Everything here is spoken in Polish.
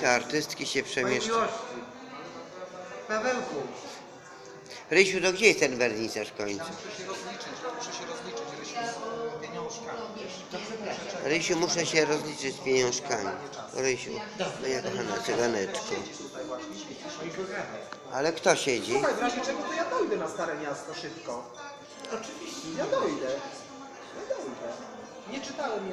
Te artystki się Mojej przemieszczają. Pawełku, Rysiu, to gdzie jest ten wernisaż w końcu? Muszę się rozliczyć, muszę się rozliczyć, Rysiu, z pieniążkami. Rysiu, muszę się rozliczyć z pieniążkami. Rysiu, moja kochana cyganeczko. Ale kto siedzi? Słuchaj, w razie czego to ja dojdę na Stare Miasto szybko. Oczywiście. Ja dojdę. Ja dojdę. Nie czytałem jeszcze.